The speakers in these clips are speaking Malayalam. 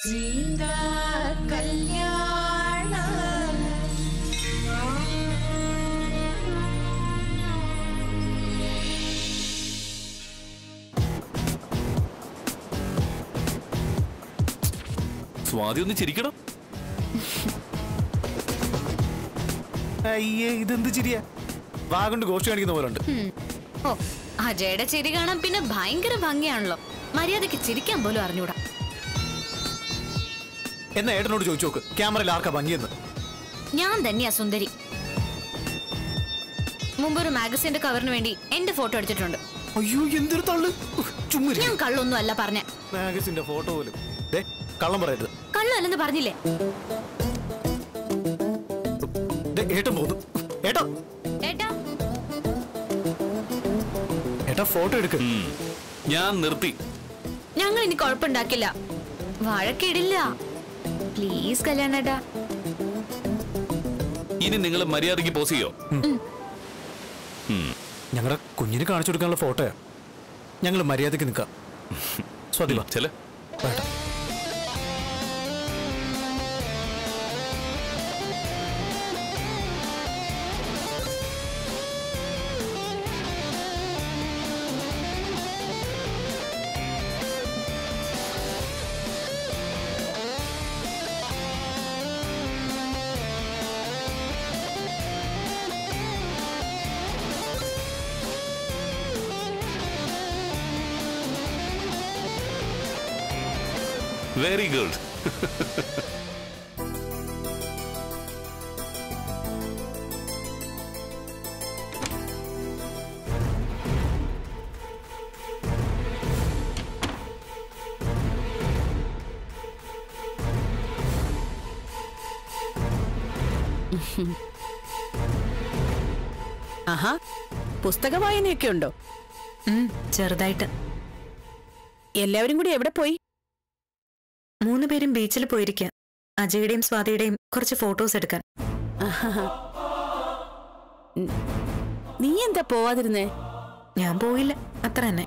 സ്വാതി ഒന്ന് ചിരിക്കണം. അയ്യേ ഇതെന്ത് ചിരിയാ? വാ കൊണ്ട് ഗോഷ്ടി കാണിക്കുന്ന പോലെ ഉണ്ട്. ഓ. അജയുടെ ചിരി കാണാൻ പിന്നെ ഭയങ്കര ഭംഗിയാണല്ലോ. മര്യാദയ്ക്ക് ചിരിക്കാൻ പോലും അറിഞ്ഞൂടാ. എന്നാ ഏടനോട് ചോദിച്ചു നോക്ക്. ക്യാമറയിൽ ആർക്കാ ഭംഗിയെന്ന്? ഞാൻ തന്നെയാ സുന്ദരി. മുമ്പൊരു മാഗസിന്റെ കവറിന് വേണ്ടി എന്റെ ഫോട്ടോ എടുത്തിട്ടുണ്ട്. അയ്യോ എന്തൊരു തള്ളു. ചുമ്മാ ഞാൻ കള്ളൊന്നും അല്ല പറഞ്ഞ. മാഗസിന്റെ ഫോട്ടോ പോലും. ദേ കള്ളം പറയരുത്. കള്ളല്ലെന്ന് പറഞ്ഞില്ലേ? ദേ, ഏട്ടൻ പോകുന്നു. ഏട്ടാ. ഏട്ടാ. ഏട്ടാ ഫോട്ടോ എടുക്ക്. ഞാൻ നിർത്തി. ഞങ്ങൾ ഇനി കുഴപ്പമുണ്ടാക്കില്ല. വഴക്കിടില്ല. പ്ലീസ് കല്യാണേട്ടാ ഇനി നിങ്ങൾ മര്യാദയ്ക്ക് പോസ് ചെയ്യോ. ഞങ്ങളുടെ കുഞ്ഞിന് കാണിച്ചു കൊടുക്കാനുള്ള ഫോട്ടോയാ ഞങ്ങൾ മര്യാദയ്ക്ക് നിൽക്കാം. സ്വാതി. ചെല വേണ്ട. വെരി ഗുഡ് ആഹാ പുസ്തക വായനയൊക്കെ ഉണ്ടോ? ചെറുതായിട്ട്. എല്ലാവരും കൂടി എവിടെ പോയി? മൂന്ന് പേരും ബീച്ചിൽ പോയിരിക്കുക അജയുടെയും സ്വാതിയുടെയും കുറച്ച് ഫോട്ടോസ് എടുക്കാൻ. നീ എന്താ പോവാതിരുന്നേ? ഞാൻ പോയില്ല. അത്ര തന്നെ.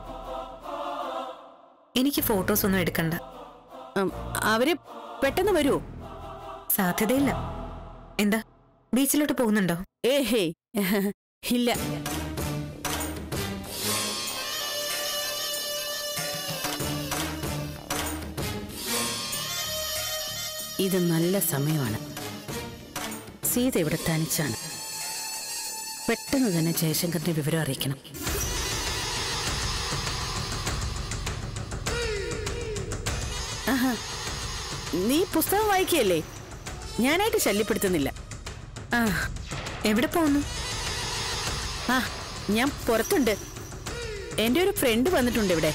എനിക്ക് ഫോട്ടോസ് ഒന്നും എടുക്കണ്ട. അവർ പെട്ടെന്ന് വരുമോ സാധ്യതയില്ല. എന്താ? ബീച്ചിലോട്ട് പോകുന്നുണ്ടോ? ഏഹേ ഇല്ല. ഇത് നല്ല സമയമാണ്. സീത ഇവിടെ തനിച്ചാണ്. പെട്ടെന്ന് തന്നെ ജയശങ്കറിന്റെ വിവരം അറിയിക്കണം. നീ പുസ്തകം വായിക്കുകയല്ലേ? ഞാനായിട്ട് ശല്യപ്പെടുത്തുന്നില്ല. ആ എവിടെ പോകുന്നു ആ ഞാൻ പുറത്തുണ്ട്. എന്റെ ഒരു ഫ്രണ്ട് വന്നിട്ടുണ്ട് ഇവിടെ.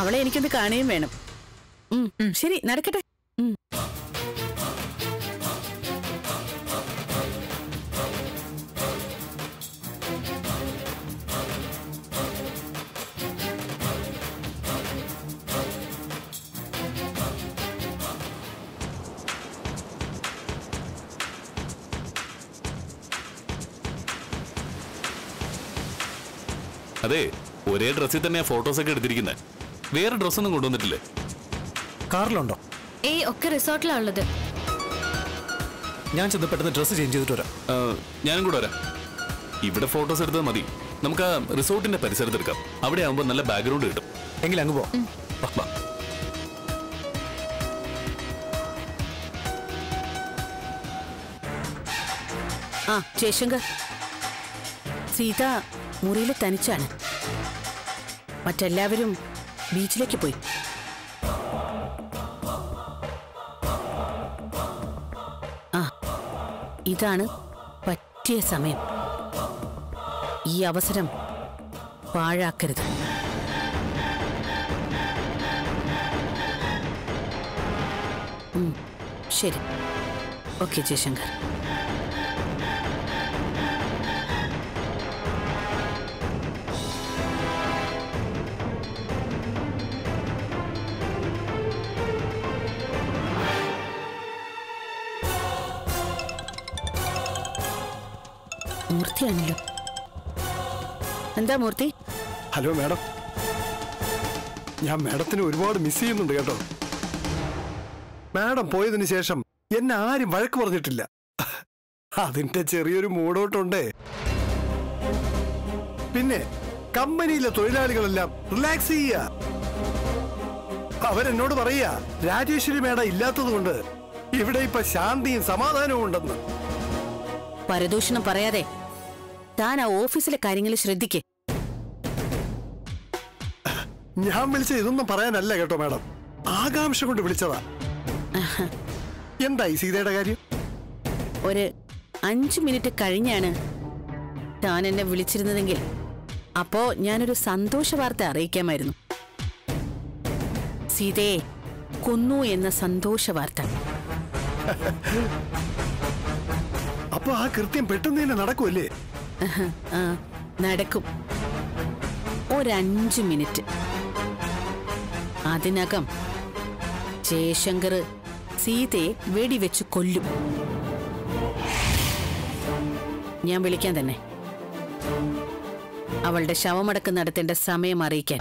അവളെ എനിക്കൊന്ന് കാണുകയും വേണം. ശരി നടക്കട്ടെ. അതെ ഒരേ ഡ്രസ്സിൽ തന്നെ ഫോട്ടോസ് ഒക്കെ എടുത്തിരിക്കുന്നത് വേറെ ഡ്രസ്സൊന്നും കൊണ്ടുവന്നിട്ടില്ലേ? കാറിലുണ്ടോ? ഏയ് ഒക്കെ റിസോർട്ടിലാ ഉള്ളത്. ഞാൻ ചെന്ന് പെട്ടെന്ന് ഡ്രസ്സ് ചേഞ്ച് ചെയ്തിട്ട് വരാം. ആ, ഞാനും കൂടെ വരാം. ഇവിടെ ഫോട്ടോസ് എടുത്തത് മതി. നമുക്ക് ആ റിസോർട്ടിന്റെ പരിസരത്ത് എടുക്കാം. അവിടെ ആകുമ്പോൾ നല്ല ബാക്ക്ഗ്രൗണ്ട് കിട്ടും. എങ്കിൽ അങ്ങ് പോ വാ, വാ. ആ ജയശങ്കർ. സീത മുറിയിൽ തനിച്ചാണ്. മറ്റെല്ലാവരും ബീച്ചിലേക്ക് പോയി. ആ ഇതാണ് പറ്റിയ സമയം. ഈ അവസരം പാഴാക്കരുത്. ശരി. ഓക്കെ ജയശങ്കർ. എന്താ മൂർത്തി? Hello madam. ഞാൻ മാഡത്തിനെ ഒരുപാട് മിസ് ചെയ്യുന്നുണ്ട് കേട്ടോ. മാഡം പോയതിന് ശേഷം എന്നെ ആരും വഴക്ക് പറഞ്ഞിട്ടില്ല. അതിന്റെ ചെറിയൊരു മൂടോട്ടുണ്ടേ. പിന്നെ കമ്പനിയിലെ തൊഴിലാളികളെല്ലാം റിലാക്സ് ചെയ്യ അവരെന്നോട് പറയുക രാജേശ്വരി മേഡം ഇല്ലാത്തത് കൊണ്ട് ഇവിടെ ഇപ്പൊ ശാന്തിയും സമാധാനവും ഉണ്ടെന്ന്. പരദൂഷണം പറയാതെ താൻ ആ ഓഫീസിലെ കാര്യങ്ങൾ ശ്രദ്ധിക്ക്. ഞാൻ വിളിച്ച ഇതൊന്നും പറയാനല്ല കേട്ടോ മാഡം. ആകാംക്ഷ കൊണ്ട് വിളിച്ചതാ. എന്തായി സീതയുടെ കാര്യം? ഒരു അഞ്ചു മിനിറ്റ് കഴിഞ്ഞാണ് താൻ എന്നെ വിളിച്ചിരുന്നതെങ്കിൽ. അപ്പോ ഞാനൊരു സന്തോഷ വാർത്ത അറിയിക്കാമായിരുന്നു. സീതയെ കൊന്നു എന്ന സന്തോഷ വാർത്ത. അപ്പൊ ആ കൃത്യം പെട്ടെന്ന് തന്നെ നടക്കുമല്ലേ നടക്കും. ഒരഞ്ചു മിനിറ്റ്. അതിനകം ജയശങ്കർ സീതയെ വെടിവെച്ച് കൊല്ലും. ഞാൻ വിളിക്കാൻ തന്നെ. അവളുടെ ശവമടക്കം നടത്തേണ്ട സമയം അറിയിക്കാൻ.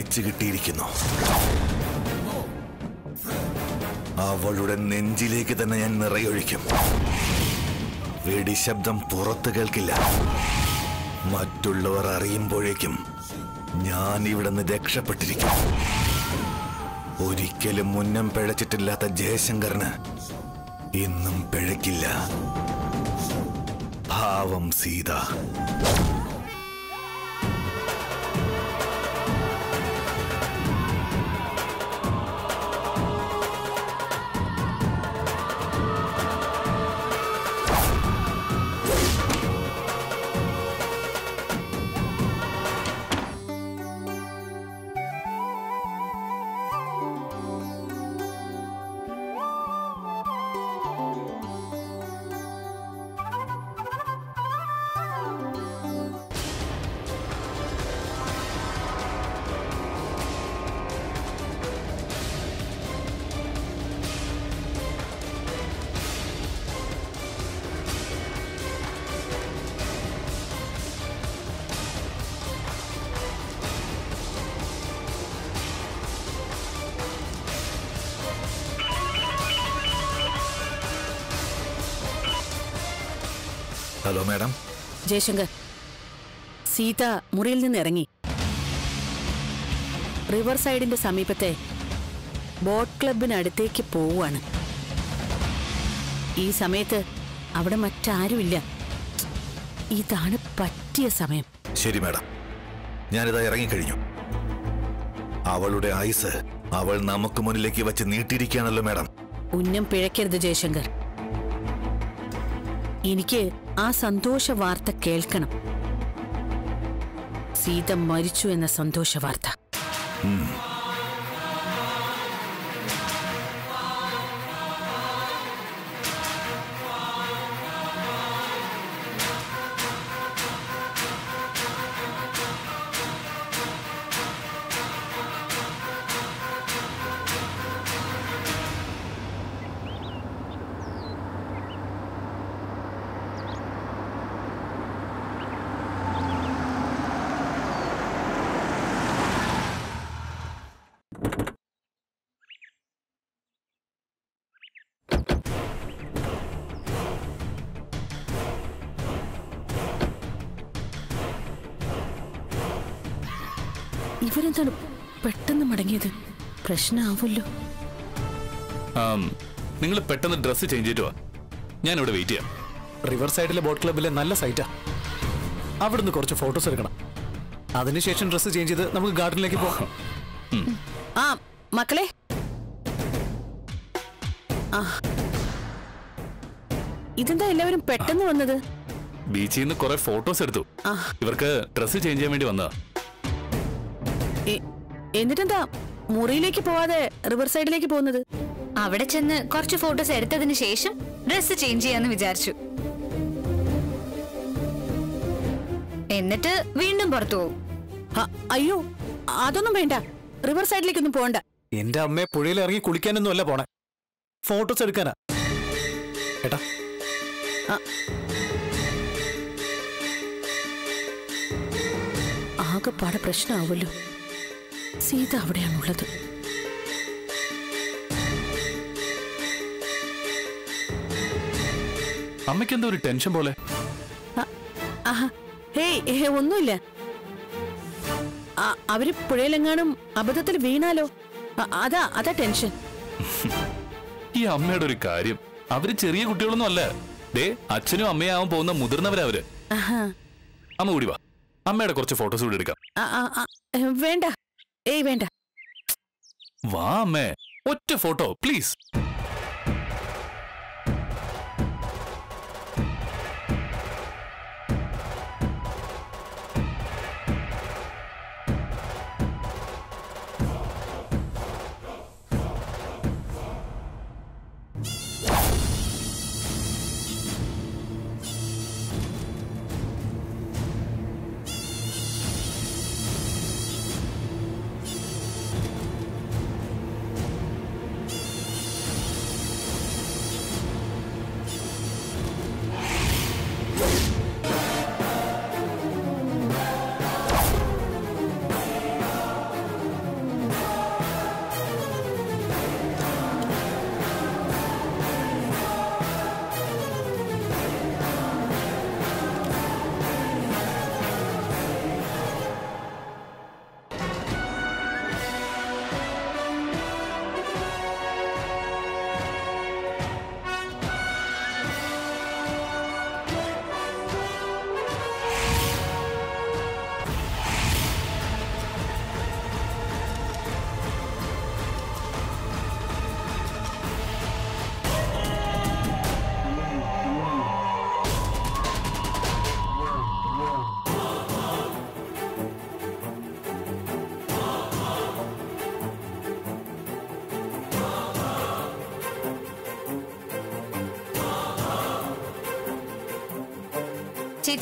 തനിച്ചു കിട്ടിയിരിക്കുന്നു. അവളുടെ നെഞ്ചിലേക്ക് തന്നെ ഞാൻ നിറയൊഴിക്കും. വെടിശബ്ദം പുറത്തു കേൾക്കില്ല. മറ്റുള്ളവർ അറിയുമ്പോഴേക്കും ഞാൻ ഇവിടെ നിന്ന് രക്ഷപ്പെട്ടിരിക്കും. ഒരിക്കലും മുന്നം പിഴച്ചിട്ടില്ലാത്ത ജയശങ്കറിന് ഇന്നും പിഴയ്ക്കില്ല. ഭാവം സീത. Hello madam. ജയശങ്കർ സീത മുറിയിൽ നിന്ന് ഇറങ്ങി. റിവർ സൈഡിന്റെ സമീപത്തെ ബോട്ട് ക്ലബിനടുത്തേക്ക് പോവുകയാണ്. ഈ സമയത്ത് അവിടെ മറ്റാരുമില്ല. ഇതാണ് പറ്റിയ സമയം. ശരി മാഡം. ഞാനിതാ ഇറങ്ങിക്കഴിഞ്ഞു. അവളുടെ ആയുസ് അവൾ നമുക്ക് മുന്നിലേക്ക് വെച്ച് നീട്ടിയിരിക്കുകയാണല്ലോ മാഡം. ഉന്നം പിഴയ്ക്കരുത് ജയശങ്കർ. എനിക്ക് ആ സന്തോഷ വാർത്ത കേൾക്കണം. സീത മരിച്ചു എന്ന സന്തോഷ വാർത്ത ഇവരെന്താണ് പെട്ടെന്ന് മടങ്ങിയത്? പ്രശ്നമാവുമല്ലോ നിങ്ങൾ പെട്ടെന്ന് ഡ്രസ്സ് ചേഞ്ച് ചെയ്തിട്ട് വാ. ഞാൻ ഇവിടെ വെയിറ്റ് ചെയ്യാം. റിവർ സൈഡിലെ ബോട്ട് ക്ലബ്ബിലെ നല്ല സൈറ്റാ. അവിടുന്ന് കുറച്ച് ഫോട്ടോസ് എടുക്കണം. അതിനുശേഷം ഡ്രസ്സ് ചേഞ്ച് ചെയ്ത് നമുക്ക് ഗാർഡനിലേക്ക് പോകാം. ആ മക്കളെ. ഇതെന്താ എല്ലാവരും പെട്ടെന്ന് വന്നത്? ബീച്ചിൽ നിന്ന് കുറെ ഫോട്ടോസ് എടുത്തു. ഇവർക്ക് ഡ്രസ്സ് ചേഞ്ച് ചെയ്യാൻ വേണ്ടി വന്നതാ. എന്നിട്ടെന്താ മുറിയിലേക്ക് പോവാതെ റിവർ സൈഡിലേക്ക് പോകുന്നത്? അവിടെ ചെന്ന് കുറച്ച് ഫോട്ടോസ് എടുത്തതിന് ശേഷം ഡ്രസ് ചേഞ്ച് ചെയ്യാന്ന് വിചാരിച്ചു. എന്നിട്ട് വീണ്ടും പുറത്തു പോകും അയ്യോ അതൊന്നും വേണ്ട. റിവർ സൈഡിലേക്ക് ഒന്നും പോകണ്ട എന്റെ അമ്മയെ പുഴയിൽ ഇറങ്ങി കുളിക്കാനൊന്നും അല്ല പോണേ. ഫോട്ടോസ് എടുക്കാനാ. ഏട്ടാ. ആകെപ്പാടെ പ്രശ്നമാവുമല്ലോ സീത അവിടെയാണുള്ളത്. അമ്മയ്ക്ക് എന്തോ ഒരു ടെൻഷൻ പോലെ. ഒന്നുമില്ല. അവർ പുഴയിലെങ്ങാനും അബദ്ധത്തിൽ വീണാലോ? അതാ അതാ ടെൻഷൻ. ഈ അമ്മയുടെ ഒരു കാര്യം. അവർ ചെറിയ കുട്ടികളൊന്നും അല്ല. അച്ഛനും അമ്മയും ആവാൻ പോകുന്ന മുതിർന്നവരവര്. അമ്മ കൂടി വാ. അമ്മയുടെ കുറച്ച് ഫോട്ടോസ് കൂടി എടുക്കാം. വേണ്ട. ഏയ് വേണ്ട. വാ അമ്മേ. ഒറ്റ ഫോട്ടോ പ്ലീസ്.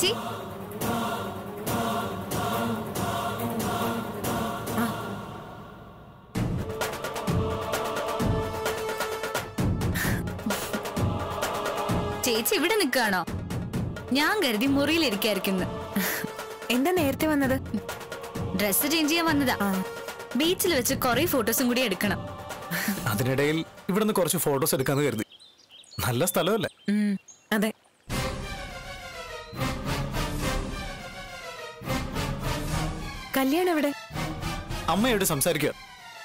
ചേച്ചി? ചേച്ചി ഇവിടെ നിൽക്കുകയാണോ? ഞാൻ കരുതി മുറിയിലിരിക്കായിരിക്കുന്നു എന്താ നേരത്തെ വന്നത്? ഡ്രസ് ചേഞ്ച് ചെയ്യാൻ വന്നതാ. ബീച്ചിൽ വെച്ച് കുറെ ഫോട്ടോസും കൂടി എടുക്കണം. അതിനിടയിൽ ഇവിടുന്ന് കുറച്ച് ഫോട്ടോസ് എടുക്കാന്ന് കരുതി. നല്ല സ്ഥലമല്ലേ? കല്യാണം എവിടെ? അമ്മയോട് സംസാരിക്കുക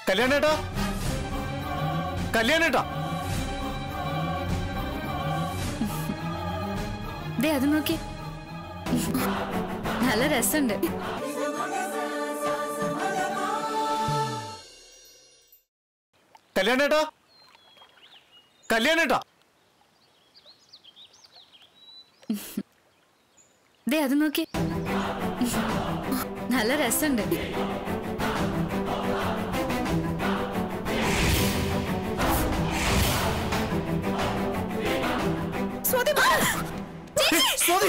കല്യാണേട്ടാ. കല്യാണേട്ടാ. ദേ അത് നോക്കി. നല്ല രസമുണ്ട്. കല്യാണേട്ടാ. കല്യാണേട്ടാ. ദേ അത് നോക്കി. നല്ല രസമുണ്ട് സ്വാതി സ്വാതി!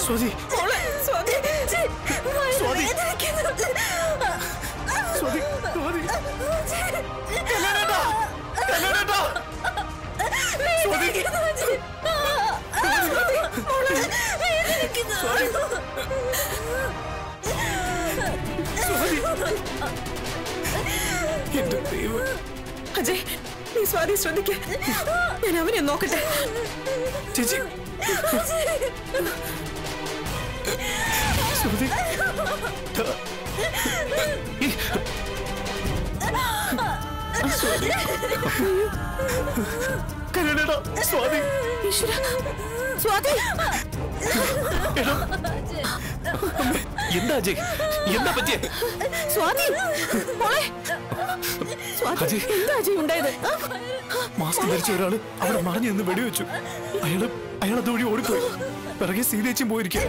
സ്വാതി! സ്വാതി! അജയ് നീ സ്വാതി ശ്രദ്ധിക്ക. ഞാൻ അവനെ നോക്കട്ടെ. ചേച്ചി. ശ്രുതി കരുണേടാ സ്വാതി. സ്വാതി. എന്താ അജയ്? എന്താ പറ്റിയ? സ്വാതി മോളെ. സ്വാതി അജയ്. എന്താ അജയ് ഉണ്ടായത്? ആ? മാസ്ക് ധരിച്ച ഒരാൾ അവിടെ മറിഞ്ഞ് നിന്ന് വെടിവെച്ചു. അയാൾ അയാൾ അതുവഴി ഓടിപ്പോയി. പിറകെ സീതേച്ചും പോയിരിക്കും.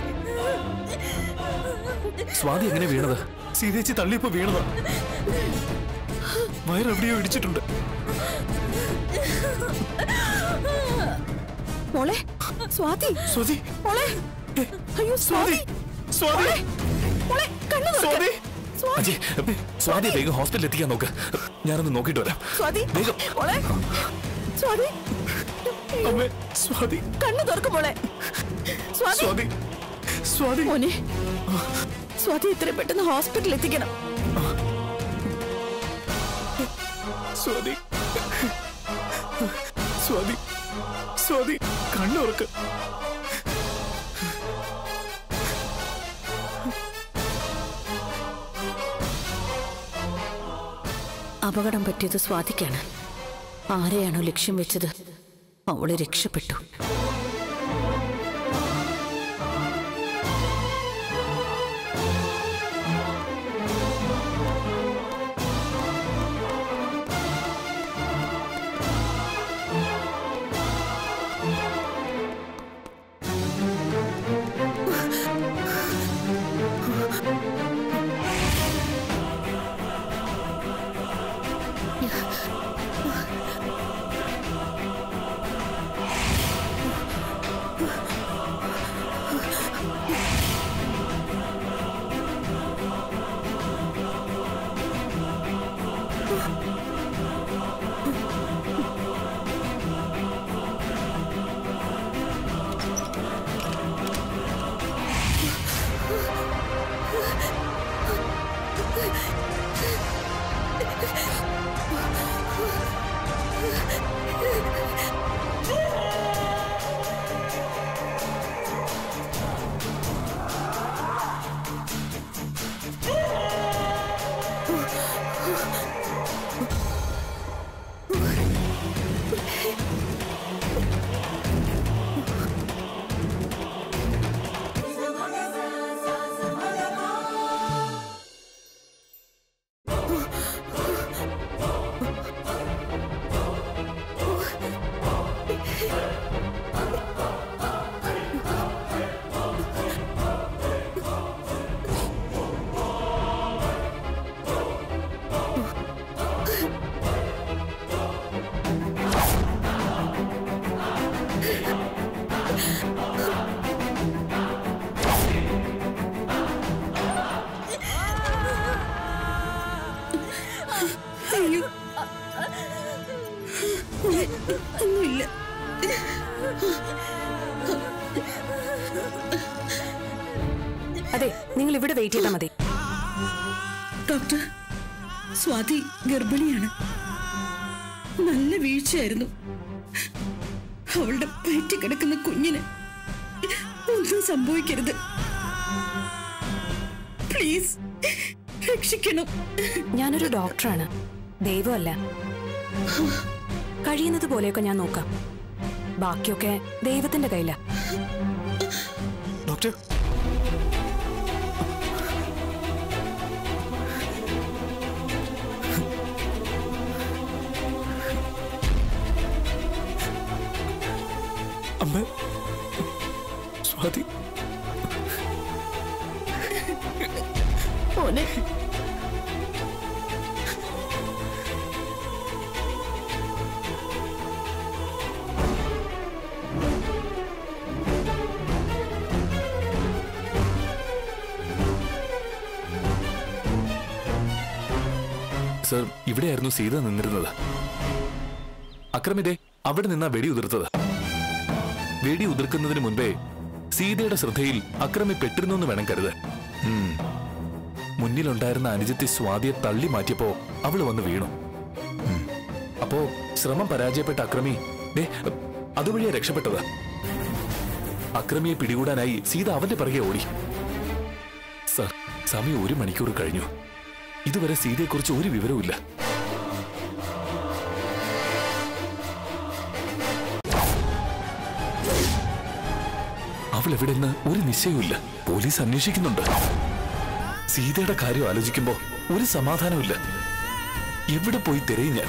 സ്വാതി എങ്ങനെ വീണത്? സീതേച്ചി തള്ളിയപ്പോ വീണതാ. വയറെവിടെയോ ഇടിച്ചിട്ടുണ്ട്. മോളെ സ്വാതി. സ്വാതി. മോളെ. അയ്യോ സ്വാതി. സ്വാതി. മോളെ കണ്ണു. സ്വാതി. സ്വാതി. സ്വാതി വേഗം ഹോസ്പിറ്റലിൽ എത്തിക്കാൻ നോക്ക്. ഞാനൊന്ന് നോക്കിട്ട് വരാം. സ്വാതി. വേഗം. മോളെ. സ്വാതി. അമ്മേ സ്വാതി. കണ്ണു തുറക്കും മോളെ. സ്വാതി. സ്വാതി. സ്വാതി. മോനെ. സ്വാതി ഇത്രയും പെട്ടെന്ന് ഹോസ്പിറ്റലിൽ എത്തിക്കണം. സ്വാതി. സ്വാതി. സ്വാതി കണ്ണുറക്ക്. അപകടം പറ്റിയത് സ്വാതിക്കാണ്. ആരെയാണോ ലക്ഷ്യം വെച്ചത്? അവൾ രക്ഷപ്പെട്ടു. വെയിറ്റ് ചെയ്താൽ മതി. ഡോക്ടർ സ്വാതി ഗർഭിണിയാണ്. നല്ല വീഴ്ചയായിരുന്നു. അവളുടെ പയറ്റി കിടക്കുന്ന കുഞ്ഞിന് ഒന്നും സംഭവിക്കരുത്. പ്ലീസ് രക്ഷിക്കണം. ഞാനൊരു ഡോക്ടറാണ്. ദൈവമല്ല. കഴിയുന്നത് പോലെയൊക്കെ ഞാൻ നോക്കാം. ബാക്കിയൊക്കെ ദൈവത്തിന്റെ കയ്യിലാ. ഡോക്ടർ സ്വാതി മോനെ. സർ ഇവിടെയായിരുന്നു സീത നിന്നിരുന്നത്. അക്രമിതെ അവിടെ നിന്നാ വെടി ഉതിർത്തത്. വെടി ഉതിർക്കുന്നതിന് മുൻപേ സീതയുടെ ശ്രദ്ധയിൽ അക്രമി പെട്ടിരുന്നു എന്ന് വേണം കരുത്. മുന്നിലുണ്ടായിരുന്ന അനുജത്തി സ്വാതിയെ തള്ളി മാറ്റിയപ്പോ അവൾ വന്ന് വീണു. അപ്പോ ശ്രമം പരാജയപ്പെട്ട അക്രമി അതുവഴിയാ രക്ഷപ്പെട്ടത്. അക്രമിയെ പിടികൂടാനായി സീത അവന്റെ പിറകെ ഓടി. സമയം ഒരു മണിക്കൂർ കഴിഞ്ഞു. ഇതുവരെ സീതയെക്കുറിച്ച് ഒരു വിവരവുമില്ല. അവൾ എവിടെന്ന് ഒരു നിശ്ചയവുമില്ല. പോലീസ് അന്വേഷിക്കുന്നുണ്ട്. സീതയുടെ കാര്യം ആലോചിക്കുമ്പോ ഒരു സമാധാനമില്ല എവിടെ പോയി തിരയും ഞാൻ?